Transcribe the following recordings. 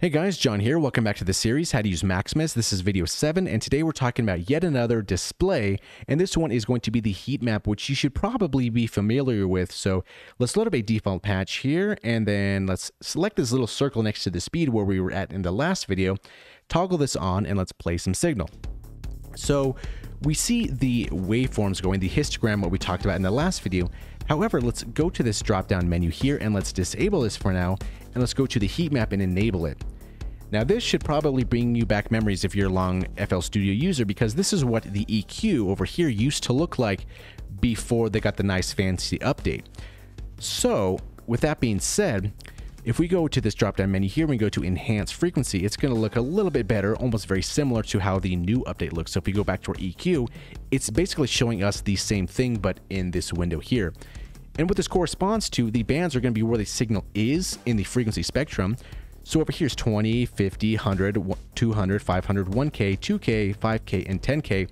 Hey guys, Jon here. Welcome back to the series, How to Use Maximus. This is video 7, and today we're talking about yet another display, and this one is going to be the heat map, which you should probably be familiar with. So let's load up a default patch here, and then let's select this little circle next to the speed where we were at in the last video, toggle this on, and let's play some signal. So we see the waveforms going, the histogram, what we talked about in the last video. However, let's go to this drop-down menu here, and let's disable this for now, and let's go to the heat map and enable it. Now this should probably bring you back memories if you're a long FL Studio user because this is what the EQ over here used to look like before they got the nice fancy update. So with that being said, if we go to this drop down menu here we go to enhance frequency, it's going to look a little bit better, almost very similar to how the new update looks. So if we go back to our EQ, it's basically showing us the same thing, but in this window here. And what this corresponds to, the bands are going to be where the signal is in the frequency spectrum. So over here is 20, 50, 100, 200, 500, 1K, 2K, 5K, and 10K.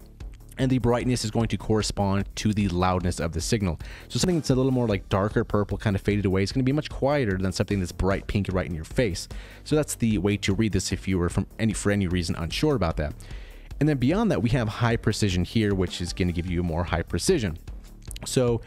And the brightness is going to correspond to the loudness of the signal. So something that's a little more like darker purple, kind of faded away, is going to be much quieter than something that's bright pink right in your face. So that's the way to read this if you were from any for any reason unsure about that. And then beyond that, we have high precision here, which is going to give you more high precision. So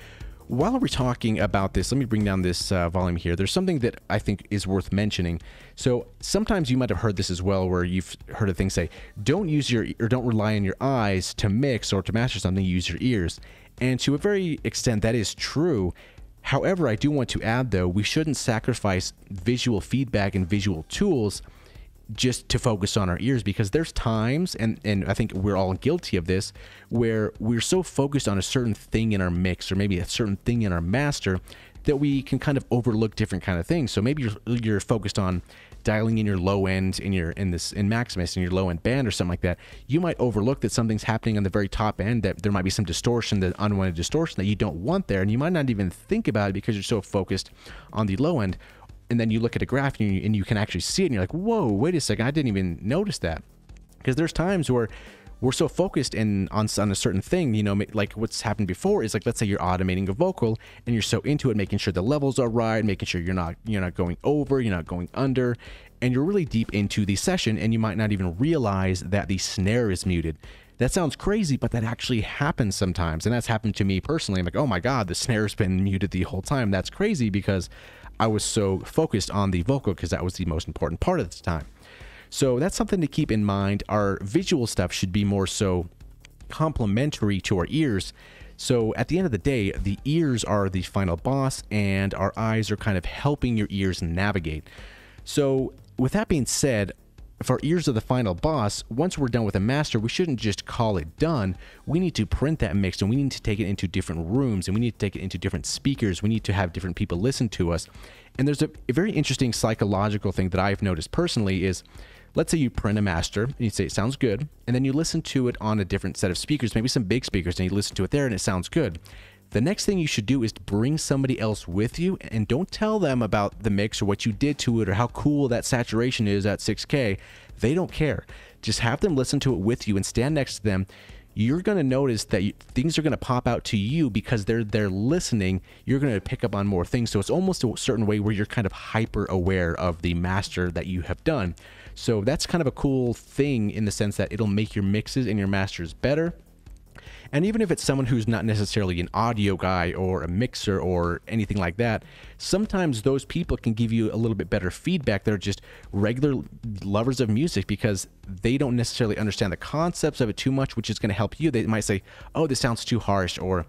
while we're talking about this, let me bring down this uh, volume here. There's something that I think is worth mentioning. So sometimes you might have heard this as well, where you've heard a thing say, "Don't use your or don't rely on your eyes to mix or to master something. Use your ears." And to a very extent, that is true. However, I do want to add though, we shouldn't sacrifice visual feedback and visual tools just to focus on our ears because there's times and and I think we're all guilty of this where we're so focused on a certain thing in our mix or maybe a certain thing in our master that we can kind of overlook different kind of things. So maybe you're you're focused on dialing in your low end in your in this in Maximus in your low end band or something like that. You might overlook that something's happening on the very top end that there might be some distortion, that unwanted distortion that you don't want there, and you might not even think about it because you're so focused on the low end and then you look at a graph and you, and you can actually see it and you're like, whoa, wait a second, I didn't even notice that. Because there's times where we're so focused in on, on a certain thing, you know, like what's happened before is like, let's say you're automating a vocal and you're so into it, making sure the levels are right, making sure you're not, you're not going over, you're not going under, and you're really deep into the session and you might not even realize that the snare is muted. That sounds crazy, but that actually happens sometimes. And that's happened to me personally. I'm like, oh my God, the snare's been muted the whole time. That's crazy because I was so focused on the vocal because that was the most important part of the time. So that's something to keep in mind. Our visual stuff should be more so complementary to our ears. So at the end of the day, the ears are the final boss and our eyes are kind of helping your ears navigate. So with that being said, if our ears of the final boss, once we're done with a master, we shouldn't just call it done. We need to print that mix and we need to take it into different rooms and we need to take it into different speakers. We need to have different people listen to us. And there's a, a very interesting psychological thing that I've noticed personally is let's say you print a master and you say it sounds good, and then you listen to it on a different set of speakers, maybe some big speakers, and you listen to it there and it sounds good. The next thing you should do is bring somebody else with you and don't tell them about the mix or what you did to it or how cool that saturation is at 6K. They don't care. Just have them listen to it with you and stand next to them. You're going to notice that you, things are going to pop out to you because they're they're listening. You're going to pick up on more things. So it's almost a certain way where you're kind of hyper aware of the master that you have done. So that's kind of a cool thing in the sense that it'll make your mixes and your masters better and even if it's someone who's not necessarily an audio guy or a mixer or anything like that, sometimes those people can give you a little bit better feedback. They're just regular lovers of music because they don't necessarily understand the concepts of it too much, which is going to help you. They might say, oh, this sounds too harsh, or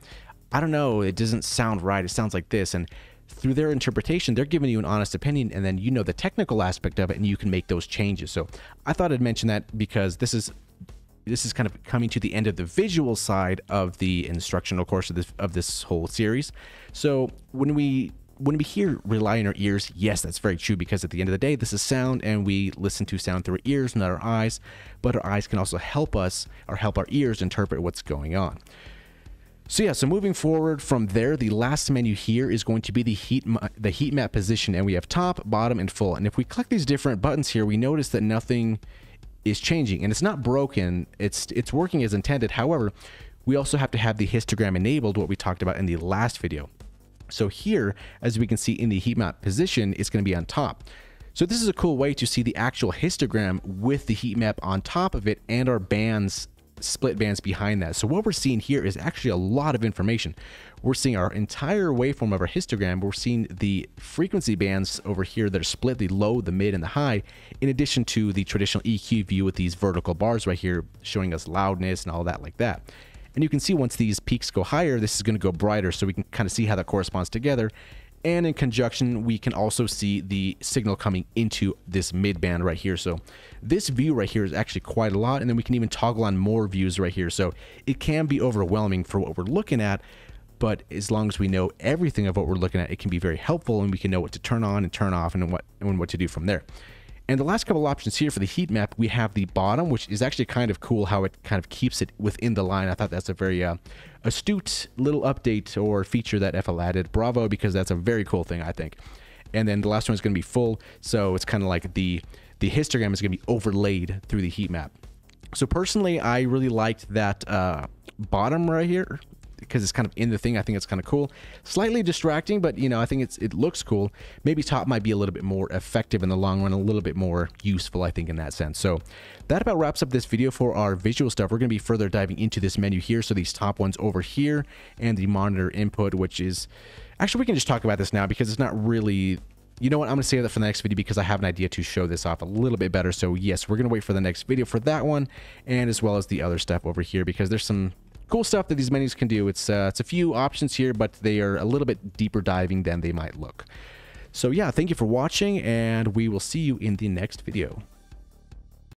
I don't know, it doesn't sound right. It sounds like this. And through their interpretation, they're giving you an honest opinion, and then you know the technical aspect of it, and you can make those changes. So I thought I'd mention that because this is this is kind of coming to the end of the visual side of the instructional course of this of this whole series. So when we when we hear rely on our ears, yes, that's very true because at the end of the day, this is sound and we listen to sound through our ears, not our eyes. But our eyes can also help us or help our ears interpret what's going on. So yeah, so moving forward from there, the last menu here is going to be the heat the heat map position, and we have top, bottom, and full. And if we click these different buttons here, we notice that nothing is changing and it's not broken it's it's working as intended. However we also have to have the histogram enabled what we talked about in the last video. So here as we can see in the heat map position it's going to be on top. So this is a cool way to see the actual histogram with the heat map on top of it and our bands split bands behind that. So what we're seeing here is actually a lot of information. We're seeing our entire waveform of our histogram. We're seeing the frequency bands over here that are split, the low, the mid, and the high, in addition to the traditional EQ view with these vertical bars right here showing us loudness and all that like that. And you can see once these peaks go higher, this is going to go brighter, so we can kind of see how that corresponds together. And in conjunction, we can also see the signal coming into this midband right here. So this view right here is actually quite a lot. And then we can even toggle on more views right here. So it can be overwhelming for what we're looking at. But as long as we know everything of what we're looking at, it can be very helpful and we can know what to turn on and turn off and what, and what to do from there. And the last couple options here for the heat map, we have the bottom, which is actually kind of cool how it kind of keeps it within the line. I thought that's a very uh, astute little update or feature that FL added. Bravo, because that's a very cool thing, I think. And then the last one is going to be full, so it's kind of like the the histogram is going to be overlaid through the heat map. So personally, I really liked that uh, bottom right here because it's kind of in the thing. I think it's kind of cool. Slightly distracting, but you know, I think it's it looks cool. Maybe top might be a little bit more effective in the long run, a little bit more useful, I think, in that sense. So that about wraps up this video for our visual stuff. We're going to be further diving into this menu here. So these top ones over here and the monitor input, which is actually we can just talk about this now because it's not really you know what? I'm going to save that for the next video because I have an idea to show this off a little bit better. So yes, we're going to wait for the next video for that one and as well as the other stuff over here because there's some cool stuff that these menus can do. It's, uh, it's a few options here, but they are a little bit deeper diving than they might look. So yeah, thank you for watching, and we will see you in the next video.